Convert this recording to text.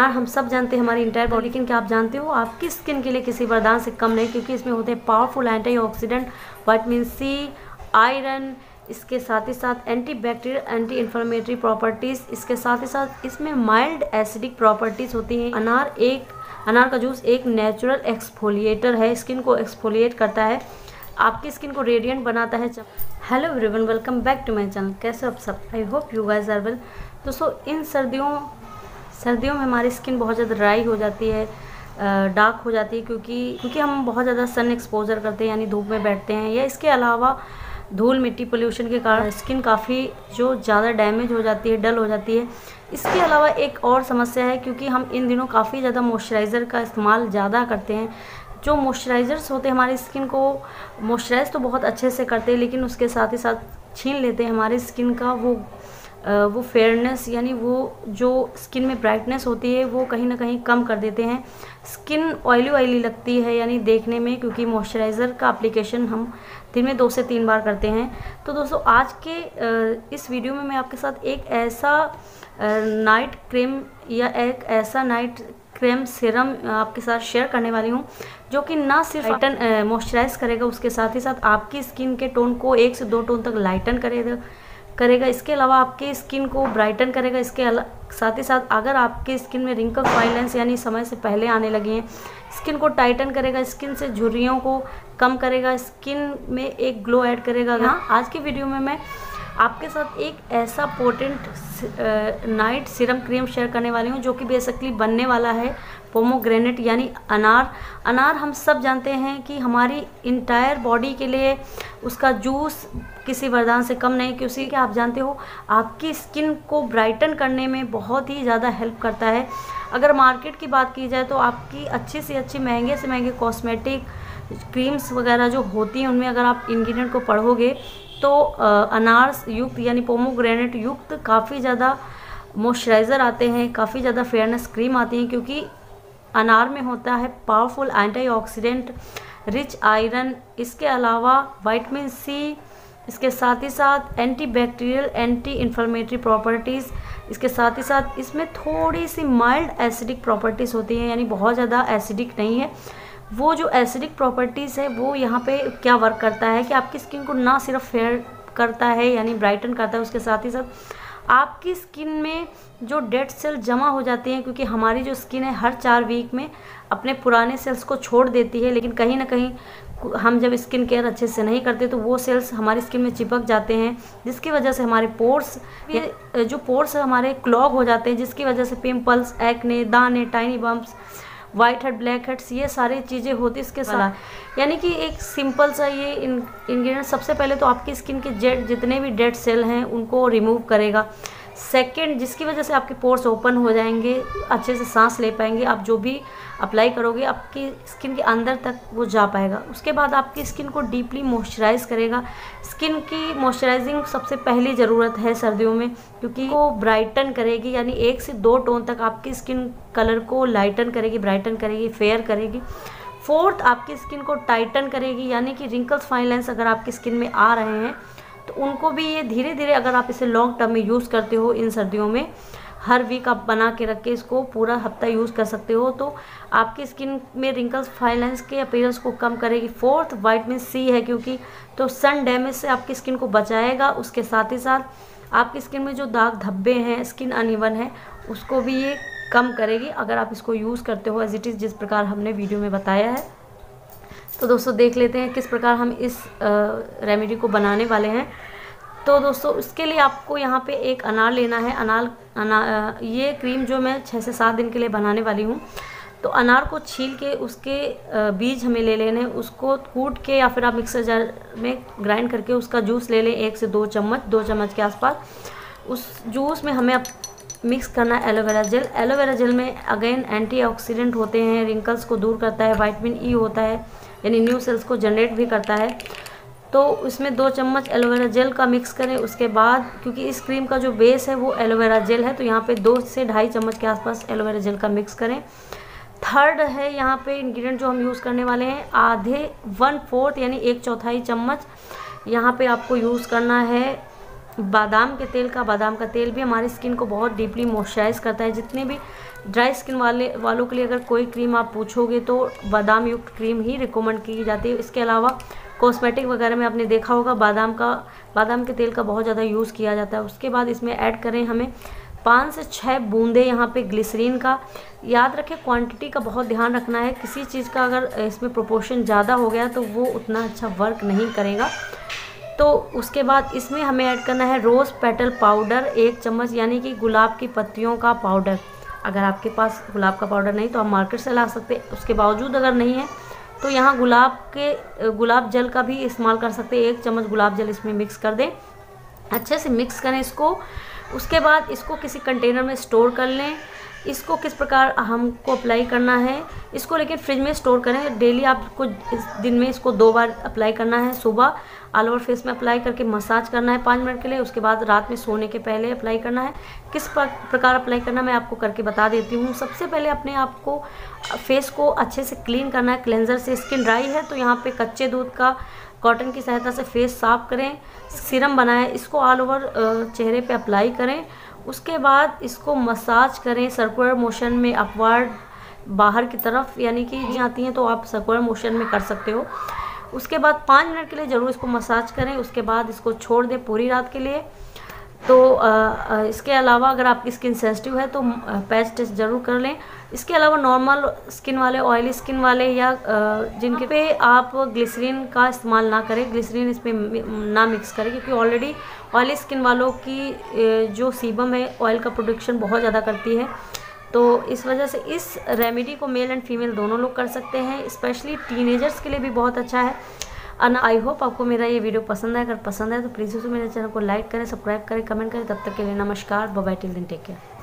यार हम सब जानते हैं हमारी इंटायर बॉडी लेकिन क्या आप जानते हो, आपकी स्किन के लिए किसी वरदान से कम नहीं, क्योंकि इसमें होते हैं powerful antioxidant vitamin C iron इसके साथ ही साथ anti bacterial anti inflammatory properties इसके साथ ही साथ इसमें माइल्ड एसिडिक प्रॉपर्टीज़ होती हैं। अनार एक, अनार का जूस एक नेचुरल एक्सफोलिएटर है स्किन को एक्सफोलिएट करता है, आपकी स्किन को रेडियंट बनाता है। Hello everyone welcome back to my channel कैसे आप सब? I hope you guys are well दोस्तों इन सर्दियों सर्दियों में हमारी स्किन बहुत ज़्यादा ड्राई हो जाती है डार्क हो जाती है क्योंकि क्योंकि हम बहुत ज़्यादा सन एक्सपोजर करते हैं, यानी धूप में बैठते हैं। या इसके अलावा धूल, मिट्टी पोल्यूशन के कारण स्किन काफ़ी जो ज़्यादा डैमेज हो जाती है डल हो जाती है। इसके अलावा एक और समस्या है क्योंकि हम इन दिनों काफ़ी ज़्यादा मॉइस्चराइज़र का इस्तेमाल ज़्यादा करते हैं। जो मॉइस्चराइज़र्स होते हैं हमारी स्किन को मॉइस्चराइज तो बहुत अच्छे से करते हैं, लेकिन उसके साथ ही साथ छीन लेते हैं हमारी स्किन का वो वो फेयरनेस यानी वो जो स्किन में ब्राइटनेस होती है वो कहीं ना कहीं कम कर देते हैं। स्किन ऑयली ऑयली लगती है यानी देखने में क्योंकि मॉइस्चराइज़र का अप्लीकेशन हम दिन में दो से तीन बार करते हैं। तो दोस्तों आज के इस वीडियो में मैं आपके साथ एक ऐसा नाइट क्रीम या एक ऐसा नाइट क्रीम सीरम आपके साथ शेयर करने वाली हूँ जो कि ना सिर्फ़ लाइटन मॉइस्चराइज करेगा उसके साथ ही साथ आपकी स्किन के टोन को एक से दो टोन तक लाइटन करेगा। करेगा। इसके अलावा आपके स्किन को ब्राइटन करेगा। इसके साथ ही साथ अगर आपके स्किन में रिंकल फाइलेंस यानी समय से पहले आने लगे हैं स्किन को टाइटन करेगा। स्किन से झुर्रियों को कम करेगा। स्किन में एक ग्लो ऐड करेगा। हाँ। आज की वीडियो में मैं आपके साथ एक ऐसा potent night serum cream share करने वाली हूँ जो कि बेसिकली बनने वाला है पोमोग्रेनेट यानी अनार। अनार हम सब जानते हैं कि हमारी इंटायर बॉडी के लिए उसका जूस किसी वरदान से कम नहीं, क्योंकि कि आप जानते हो, आपकी स्किन को ब्राइटन करने में बहुत ही ज़्यादा हेल्प करता है। अगर मार्केट की बात की जाए तो आपकी अच्छी से अच्छी महँगे से महँगे कॉस्मेटिक क्रीम्स वगैरह जो होती हैं, उनमें अगर आप इंग्रेडिएंट को पढ़ोगे तो अनार युक्त यानी पोमोग्रेनेट युक्त काफ़ी ज़्यादा मॉइस्चराइज़र आते हैं, काफ़ी ज़्यादा फेयरनेस क्रीम आती हैं क्योंकि अनार में होता है पावरफुल एंटीऑक्सीडेंट रिच आयरन इसके अलावा वाइटमिन सी इसके साथ ही साथ anti bacterial anti inflammatory properties इसके साथ ही साथ इसमें थोड़ी सी माइल्ड एसिडिक प्रॉपर्टीज़ होती हैं, यानी बहुत ज़्यादा एसिडिक नहीं है। वो जो एसिडिक प्रॉपर्टीज़ है, वो यहाँ पे क्या वर्क करता है कि आपकी स्किन को ना सिर्फ़ फेयर करता है, यानी ब्राइटन करता है, उसके साथ ही साथ आपकी स्किन में जो डेड सेल जमा हो जाते हैं, क्योंकि हमारी जो स्किन है, हर चार वीक में अपने पुराने सेल्स को छोड़ देती है, लेकिन कहीं ना कहीं हम जब स्किन केयर अच्छे से नहीं करते तो वो सेल्स हमारी स्किन में चिपक जाते हैं, जिसकी वजह से हमारे पोर्स ये जो पोर्स हमारे क्लॉग हो जाते हैं, जिसकी वजह से पिंपल्स एक्ने दाने tiny bumps white head black heads ये सारी चीज़ें होती इसके साथ। यानी कि एक सिंपल सा ये इन इंग्रेडिएंट सबसे पहले तो आपकी स्किन के जेड जितने भी डेड सेल हैं उनको रिमूव करेगा। सेकंड, जिसकी वजह से आपके पोर्स ओपन हो जाएँगे, अच्छे से सांस ले पाएँगे, आप जो भी अप्लाई करोगे, आपकी स्किन के अंदर तक वो जा पाएगा। उसके बाद आपकी स्किन को डीपली मॉइस्चराइज करेगा। स्किन की मॉइस्चराइजिंग सबसे पहली ज़रूरत है सर्दियों में, क्योंकि वो ब्राइटन करेगी, यानी एक से दो टोन तक आपकी स्किन कलर को लाइटन करेगी, ब्राइटन करेगी, फेयर करेगी। फोर्थ, आपकी स्किन को टाइटन करेगी, यानी कि रिंकल्स फाइन लाइन्स अगर आपकी स्किन में आ रहे हैं उनको भी ये धीरे धीरे अगर आप इसे लॉन्ग टर्म में यूज़ करते हो इन सर्दियों में, हर वीक आप बना के रख के इसको, पूरा हफ़्ता यूज़ कर सकते हो। तो आपकी स्किन में रिंकल्स फाइलेंस के अपीयरेंस को कम करेगी। फोर्थ वाइटमिन सी है क्योंकि तो सन डैमेज से आपकी स्किन को बचाएगा। उसके साथ ही साथ आपकी स्किन में जो दाग धब्बे हैं स्किन अनइवन है, उसको भी ये कम करेगी। अगर आप इसको यूज़ करते हो एज इट इज़ जिस प्रकार हमने वीडियो में बताया है। तो दोस्तों देख लेते हैं किस प्रकार हम इस रेमेडी को बनाने वाले हैं। तो दोस्तों, इसके लिए आपको यहाँ पे एक अनार लेना है। अनार अनार ये क्रीम जो मैं छः से सात दिन के लिए बनाने वाली हूँ तो अनार को छील के उसके बीज हमें ले लेने, उसको कूट के या फिर आप मिक्सर जार में ग्राइंड करके उसका जूस ले लें, एक से दो चम्मच दो चम्मच के आसपास। उस जूस में हमें अब मिक्स करना है aloe vera gel aloe vera gel में अगेन एंटीऑक्सीडेंट होते हैं रिंकल्स को दूर करता है वाइटमिन ई होता है, यानी न्यू सेल्स को जनरेट भी करता है। तो इसमें दो चम्मच एलोवेरा जेल का मिक्स करें, उसके बाद, क्योंकि इस क्रीम का जो बेस है वो एलोवेरा जेल है तो यहाँ पे दो से ढाई चम्मच के आसपास एलोवेरा जेल का मिक्स करें। थर्ड है यहाँ पे इंग्रेडिएंट जो हम यूज़ करने वाले हैं, आधे वन फोर्थ यानी एक चौथाई चम्मच यहाँ पे आपको यूज़ करना है। बादाम के तेल का, बादाम का तेल भी हमारी स्किन को बहुत डीपली मॉइस्चराइज करता है। जितने भी ड्राई स्किन वाले, वालों के लिए अगर कोई क्रीम आप पूछोगे तो बादाम युक्त क्रीम ही रिकमेंड की जाती है। इसके अलावा कॉस्मेटिक वगैरह में आपने देखा होगा, बादाम का, बादाम के तेल का बहुत ज़्यादा यूज़ किया जाता है। उसके बाद इसमें ऐड करें हमें पाँच से छः बूंदे यहाँ पे ग्लिसरीन का। याद रखें क्वांटिटी का बहुत ध्यान रखना है। किसी चीज़ का अगर इसमें प्रोपोर्शन ज़्यादा हो गया तो वो उतना अच्छा वर्क नहीं करेगा। तो उसके बाद इसमें हमें ऐड करना है रोज़ पेटल पाउडर एक चम्मच, यानी कि गुलाब की पत्तियों का पाउडर अगर आपके पास गुलाब का पाउडर नहीं तो आप मार्केट से ला सकते उसके बावजूद अगर नहीं है तो यहाँ गुलाब के, गुलाब जल का भी इस्तेमाल कर सकते हैं। एक चम्मच गुलाब जल इसमें मिक्स कर दें। अच्छे से मिक्स करें इसको। उसके बाद इसको किसी कंटेनर में स्टोर कर लें। इसको किस प्रकार हमको अप्लाई करना है, इसको लेकिन फ्रिज में स्टोर करें। डेली आपको इस दिन में इसको दो बार अप्लाई करना है, सुबह ऑल ओवर फेस में अप्लाई करके मसाज करना है पाँच मिनट के लिए, उसके बाद रात में सोने के पहले अप्लाई करना है। किस प्रकार अप्लाई करना मैं आपको करके बता देती हूँ। सबसे पहले अपने आप को फेस को अच्छे से क्लीन करना है। क्लेंजर से स्किन ड्राई है तो यहाँ पे कच्चे दूध का कॉटन की सहायता से फेस साफ़ करें। सीरम बनाएँ, इसको ऑल ओवर चेहरे पे अप्लाई करें। उसके बाद इसको मसाज करें सर्कुलर मोशन में अपवर्ड बाहर की तरफ़, यानी कि जी आती हैं तो आप सर्कुलर मोशन में कर सकते हो। उसके बाद पाँच मिनट के लिए ज़रूर इसको मसाज करें, उसके बाद इसको छोड़ दें पूरी रात के लिए। तो इसके अलावा अगर आपकी स्किन सेंसिटिव है तो पैच टेस्ट ज़रूर कर लें। इसके अलावा नॉर्मल स्किन वाले ऑयली स्किन वाले या जिनके पे आप ग्लिसरीन का इस्तेमाल ना करें ग्लिसरीन इसमें ना मिक्स करें, क्योंकि ऑलरेडी ऑयली स्किन वालों की जो सीबम है ऑयल का प्रोडक्शन बहुत ज़्यादा करती है। तो इस वजह से इस रेमेडी को मेल एंड फीमेल दोनों लोग कर सकते हैं स्पेशली टीनेजर्स के लिए भी बहुत अच्छा है। एंड आई होप आपको मेरा ये वीडियो पसंद है अगर पसंद है तो प्लीज़ उसको मेरे चैनल को लाइक करें सब्सक्राइब करें कमेंट करें। तब तक के लिए नमस्कार bye till then take care